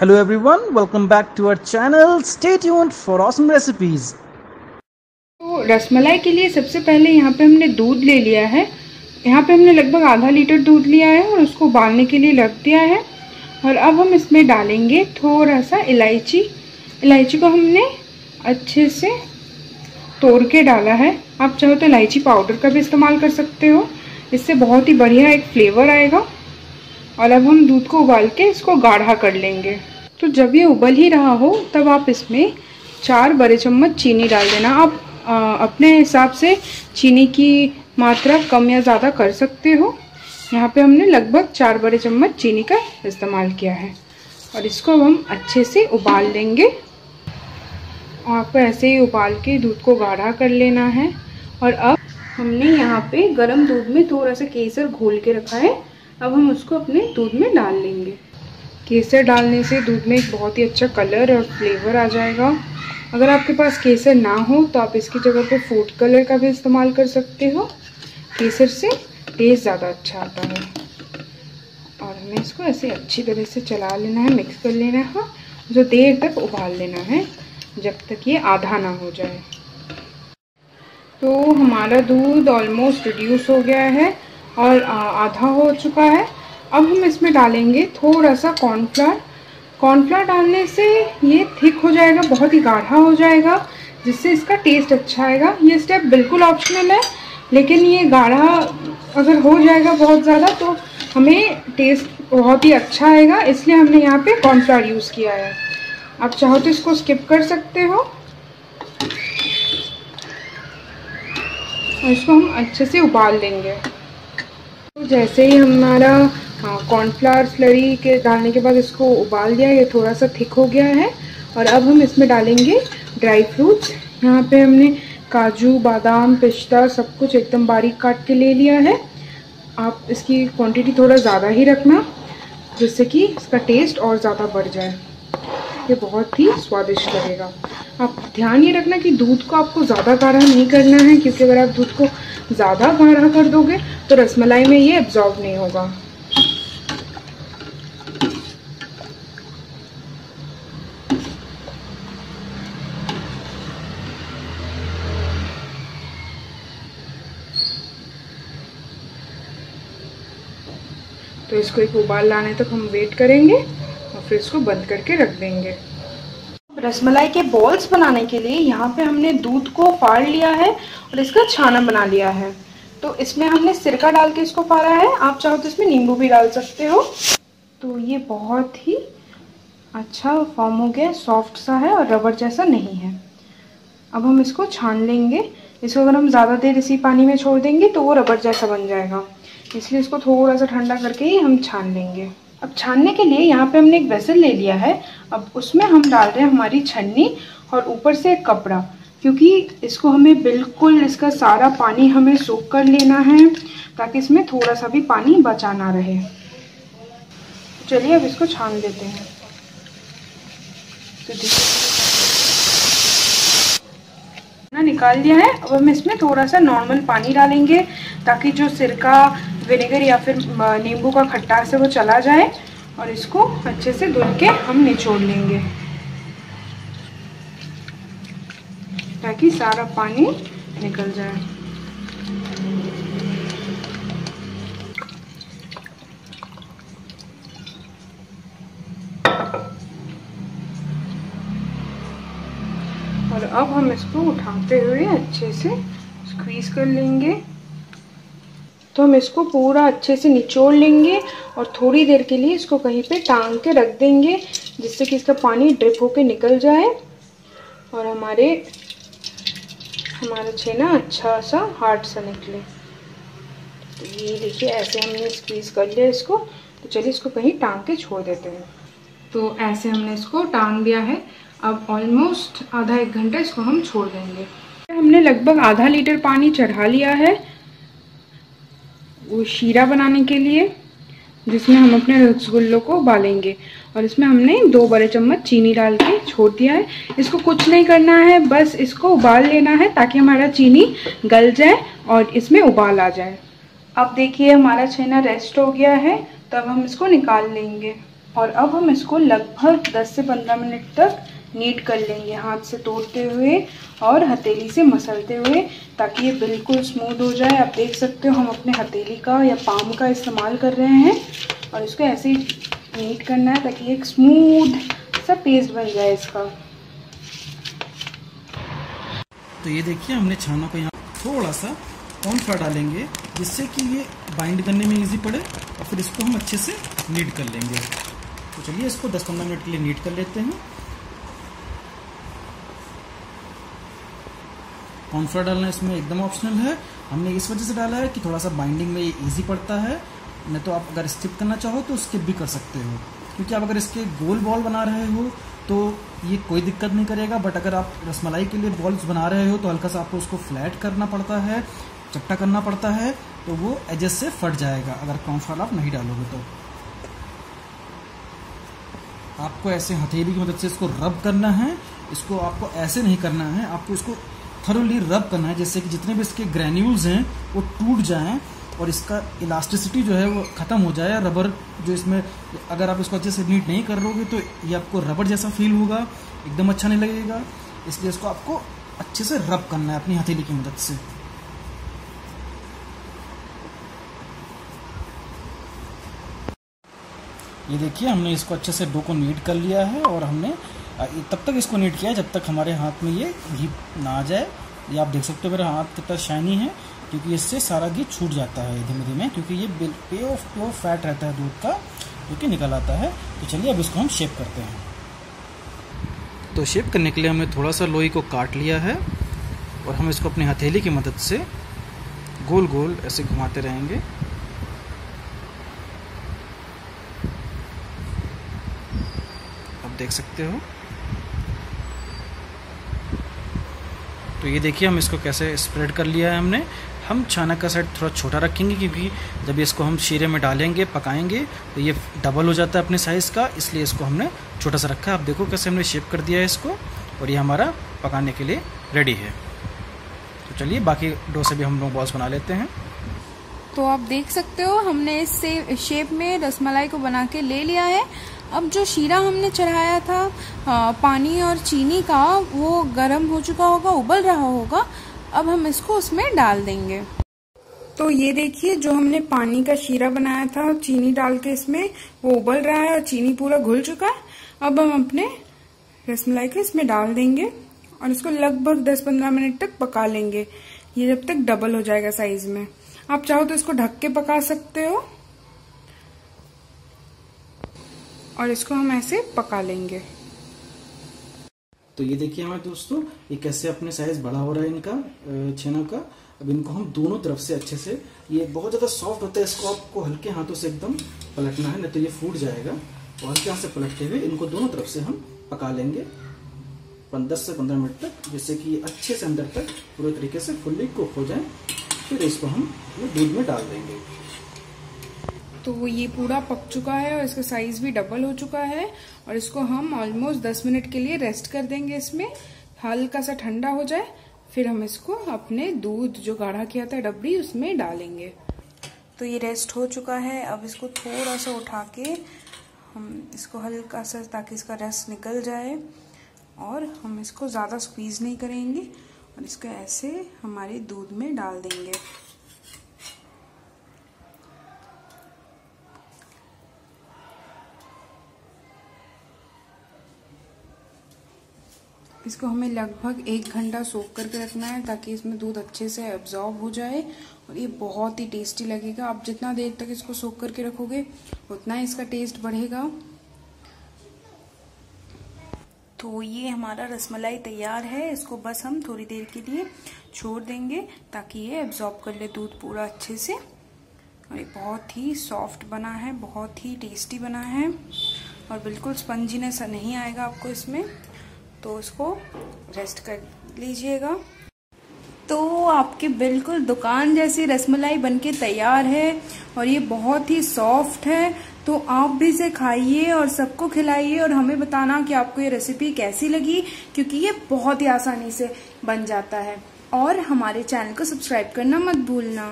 Hello everyone, welcome back to our channel. Stay tuned for awesome recipes. तो रसमलाई के लिए सबसे पहले यहाँ पे हमने दूध ले लिया है। यहाँ पे हमने लगभग आधा लीटर दूध लिया है और उसको उबालने के लिए रख दिया है। और अब हम इसमें डालेंगे थोड़ा सा इलायची। इलायची को हमने अच्छे से तोड़ के डाला है। आप चाहो तो इलायची पाउडर का भी इस्तेमाल कर सकते हो। इससे बहुत ही बढ़िया एक फ्लेवर आएगा। और अब हम दूध को उबाल के इसको गाढ़ा कर लेंगे। तो जब ये उबल ही रहा हो तब आप इसमें चार बड़े चम्मच चीनी डाल देना। आप आ, अपने हिसाब से चीनी की मात्रा कम या ज़्यादा कर सकते हो। यहाँ पे हमने लगभग चार बड़े चम्मच चीनी का इस्तेमाल किया है। और इसको अब हम अच्छे से उबाल लेंगे। आपको ऐसे ही उबाल के दूध को गाढ़ा कर लेना है। और अब हमने यहाँ पे गरम दूध में थोड़ा सा केसर घोल के रखा है। अब हम उसको अपने दूध में डाल लेंगे। केसर डालने से दूध में एक बहुत ही अच्छा कलर और फ्लेवर आ जाएगा। अगर आपके पास केसर ना हो तो आप इसकी जगह पे फ़ूड कलर का भी इस्तेमाल कर सकते हो। केसर से टेस्ट ज़्यादा अच्छा आता है। और हमें इसको ऐसे अच्छी तरह से चला लेना है मिक्स कर लेना है जो देर तक उबाल लेना है, जब तक ये आधा ना हो जाए। तो हमारा दूध ऑलमोस्ट रिड्यूस हो गया है। और आधा हो चुका है। अब हम इसमें डालेंगे थोड़ा सा कॉर्नफ्लावर कॉर्नफ्लावर डालने से ये थिक हो जाएगा, बहुत ही गाढ़ा हो जाएगा, जिससे इसका टेस्ट अच्छा आएगा। ये स्टेप बिल्कुल ऑप्शनल है, लेकिन ये गाढ़ा अगर हो जाएगा बहुत ज़्यादा तो हमें टेस्ट बहुत ही अच्छा आएगा, इसलिए हमने यहाँ पे कॉर्नफ्लावर यूज़ किया है। आप चाहो तो इसको स्किप कर सकते हो। और इसको हम अच्छे से उबाल लेंगे। जैसे ही हमारा कॉर्नफ्लावर स्लरी के डालने के बाद इसको उबाल दिया, ये थोड़ा सा थिक हो गया है। और अब हम इसमें डालेंगे ड्राई फ्रूट्स यहाँ पे हमने काजू, बादाम, पिस्ता सब कुछ एकदम बारीक काट के ले लिया है। आप इसकी क्वांटिटी थोड़ा ज़्यादा ही रखना, जिससे कि इसका टेस्ट और ज़्यादा बढ़ जाए। ये बहुत ही स्वादिष्ट लगेगा। आप ध्यान ये रखना कि दूध को आपको ज़्यादा गाढ़ा नहीं करना है, क्योंकि अगर आप दूध को ज़्यादा गाढ़ा कर दोगे तो रसमलाई में ये एब्जॉर्ब नहीं होगा। तो इसको एक उबाल लाने तक हम वेट करेंगे। फिर इसको बंद करके रख देंगे। रसमलाई के बॉल्स बनाने के लिए यहाँ पे हमने दूध को फाड़ लिया है और इसका छाना बना लिया है। तो इसमें हमने सिरका डाल के इसको फाड़ा है। आप चाहो तो इसमें नींबू भी डाल सकते हो। तो ये बहुत ही अच्छा फॉर्म हो गया सॉफ्ट सा है और रबर जैसा नहीं है। अब हम इसको छान लेंगे। इसको अगर हम ज़्यादा देर इसी पानी में छोड़ देंगे तो वो रबर जैसा बन जाएगा। इसलिए इसको थोड़ा सा ठंडा करके ही हम छान लेंगे। अब छानने के लिए यहाँ पे हमने एक वेसल ले लिया है। अब उसमें हम डाल रहे हैं हमारी छन्नी और ऊपर से एक कपड़ा, क्योंकि इसको हमें बिल्कुल इसका सारा पानी हमें सोख कर लेना है, ताकि इसमें थोड़ा सा भी पानी बचा ना रहे। चलिए अब इसको छान देते हैं। तो ना निकाल लिया है। अब हम इसमें थोड़ा सा नॉर्मल पानी डालेंगे, ताकि जो सिरका विनेगर या फिर नींबू का खट्टा से वो चला जाए और इसको अच्छे से धुल के हम निचोड़ लेंगे। ताकि सारा पानी निकल जाए। और अब हम इसको उठाते हुए अच्छे से स्क्वीज़ कर लेंगे। तो हम इसको पूरा अच्छे से निचोड़ लेंगे और थोड़ी देर के लिए इसको कहीं पे टांग के रख देंगे, जिससे कि इसका पानी ड्रिप होके निकल जाए। और हमारे, हमारा छेना अच्छा सा हार्ड सा निकले। तो ये देखिए, ऐसे हमने स्क्वीज़ कर लिया इसको। तो चलिए इसको कहीं टांग के छोड़ देते हैं। तो ऐसे हमने इसको टांग दिया है। अब ऑलमोस्ट आधा एक घंटा इसको हम छोड़ देंगे। हमने लगभग आधा लीटर पानी चढ़ा लिया है। वो शीरा बनाने के लिए, जिसमें हम अपने रसगुल्लों को उबालेंगे। और इसमें हमने दो बड़े चम्मच चीनी डाल के छोड़ दिया है। इसको कुछ नहीं करना है, बस इसको उबाल लेना है ताकि हमारा चीनी गल जाए और इसमें उबाल आ जाए। अब देखिए, हमारा छेना रेस्ट हो गया है, तब हम इसको निकाल लेंगे। और अब हम इसको लगभग 10 से 15 मिनट तक नीट कर लेंगे हाथ से तोड़ते हुए और हथेली से मसलते हुए, ताकि ये बिल्कुल स्मूथ हो जाए। आप देख सकते हो, हम अपने हथेली का या पाम का इस्तेमाल कर रहे हैं और इसको ऐसे ही नीट करना है ताकि एक स्मूथ सा पेस्ट बन जाए इसका। तो ये देखिए, हमने छाना को यहाँ थोड़ा सा कॉर्नफ्लोर डालेंगे, जिससे कि ये बाइंड करने में इजी पड़े और फिर इसको हम अच्छे से नीट कर लेंगे। तो चलिए इसको 10-15 मिनट के लिए नीट कर लेते हैं। कॉर्नफ्लोर डालना इसमें एकदम ऑप्शनल है। हमने इस वजह से डाला है कि थोड़ा सा बाइंडिंग में ये ईजी पड़ता है। नहीं तो आप अगर स्किप करना चाहो तो स्किप भी कर सकते हो। क्योंकि आप अगर इसके गोल बॉल बना रहे हो तो ये कोई दिक्कत नहीं करेगा। बट अगर आप रसमलाई के लिए बॉल्स बना रहे हो तो हल्का सा आपको उसको फ्लैट करना पड़ता है चट्टा करना पड़ता है तो वो एजेस से फट जाएगा। अगर कॉर्नफ्लोर आप नहीं डालोगे तो। आपको ऐसे हथेली की मदद से इसको रब करना है। इसको आपको ऐसे नहीं करना है। आपको इसको थरोली रब करना है जिससे कि जितने भी इसके ग्रैन्यूल्स हैं, वो टूट जाएँ और इसका इलास्टिसिटी जो है वो ख़त्म हो जाए रबर जो इसमें, अगर आप इसको अच्छे से नीट नहीं कर रहोगे तो ये आपको रबर जैसा फील होगा, एकदम अच्छा नहीं लगेगा। इसलिए इसको आपको अच्छे से रब करना है अपनी हथेली की मदद से। ये देखिए, हमने इसको अच्छे से डो को नीट कर लिया है और हमने तब तक इसको नीट किया जब तक हमारे हाथ में ये घी ना आ जाए। ये आप देख सकते हो मेरा हाथ कितना शाइनी है, क्योंकि इससे सारा घी छूट जाता है धीमे धीमे क्योंकि ये प्योर प्योर फैट रहता है दूध का, जो कि निकल आता है। तो चलिए अब इसको हम शेप करते हैं। तो शेप करने के लिए हमने थोड़ा सा लोई को काट लिया है और हम इसको अपनी हथेली की मदद से गोल गोल ऐसे घुमाते रहेंगे। आप देख सकते हो। तो ये देखिए, हम इसको कैसे स्प्रेड कर लिया है हमने। हम छाना का साइड थोड़ा छोटा रखेंगे क्योंकि जब इसको हम शीरे में डालेंगे, पकाएँगे तो ये डबल हो जाता है अपने साइज़ का, इसलिए इसको हमने छोटा सा रखा है। आप देखो कैसे हमने शेप कर दिया है इसको, और ये हमारा पकाने के लिए रेडी है। तो चलिए, बाकी डोसे भी हम लोग बॉल्स बना लेते हैं। तो आप देख सकते हो हमने इस शेप में रसमलाई को बना के ले लिया है। अब जो शीरा हमने चढ़ाया था आ, पानी और चीनी का वो गर्म हो चुका होगा उबल रहा होगा। अब हम इसको उसमें डाल देंगे। तो ये देखिए जो हमने पानी का शीरा बनाया था चीनी डाल के इसमें वो उबल रहा है और चीनी पूरा घुल चुका है। अब हम अपने रसमलाई को इसमें डाल देंगे और इसको लगभग 10-15 मिनट तक पका लेंगे। ये जब तक डबल हो जाएगा साइज़ में। आप चाहो तो इसको ढक के पका सकते हो। और इसको हम ऐसे पका लेंगे। तो ये देखिए हमारे दोस्तों, ये कैसे अपने साइज़ बड़ा हो रहा है इनका छेना का। अब इनको हम दोनों तरफ़ से अच्छे से, ये बहुत ज़्यादा सॉफ्ट होता है, इसको आपको हल्के हाथों से एकदम पलटना है, नहीं तो ये फूट जाएगा। और हल्के हाथ से पलटते हुए इनको दोनों तरफ़ से हम पका लेंगे। दस से पंद्रह मिनट तक, जिससे कि अच्छे से अंदर तक पूरे तरीके से फुल्ली कुक हो जाए। फिर इसको हम दूध में डाल देंगे। तो ये पूरा पक चुका है और इसका साइज़ भी डबल हो चुका है और इसको हम ऑलमोस्ट 10 मिनट के लिए रेस्ट कर देंगे इसमें। हल्का सा ठंडा हो जाए, फिर हम इसको अपने दूध जो गाढ़ा किया था डबरी, उसमें डालेंगे। तो ये रेस्ट हो चुका है। अब इसको थोड़ा सा उठा के हम इसको हल्का सा ताकि इसका रेस्ट निकल जाए और हम इसको ज़्यादा स्क्वीज़ नहीं करेंगे। और इसको ऐसे हमारे दूध में डाल देंगे। इसको हमें लगभग एक घंटा सोख करके रखना है ताकि इसमें दूध अच्छे से एब्जॉर्ब हो जाए और ये बहुत ही टेस्टी लगेगा। आप जितना देर तक इसको सोख करके रखोगे, उतना ही इसका टेस्ट बढ़ेगा। तो ये हमारा रसमलाई तैयार है। इसको बस हम थोड़ी देर के लिए छोड़ देंगे ताकि ये एब्जॉर्ब कर ले दूध पूरा अच्छे से। और ये बहुत ही सॉफ्ट बना है, बहुत ही टेस्टी बना है। और बिल्कुल स्पंजीनेस नहीं आएगा आपको इसमें। तो उसको रेस्ट कर लीजिएगा। तो आपके बिल्कुल दुकान जैसी रसमलाई बनके तैयार है और ये बहुत ही सॉफ्ट है। तो आप भी इसे खाइए और सबको खिलाइए और हमें बताना कि आपको ये रेसिपी कैसी लगी, क्योंकि ये बहुत ही आसानी से बन जाता है। और हमारे चैनल को सब्सक्राइब करना मत भूलना।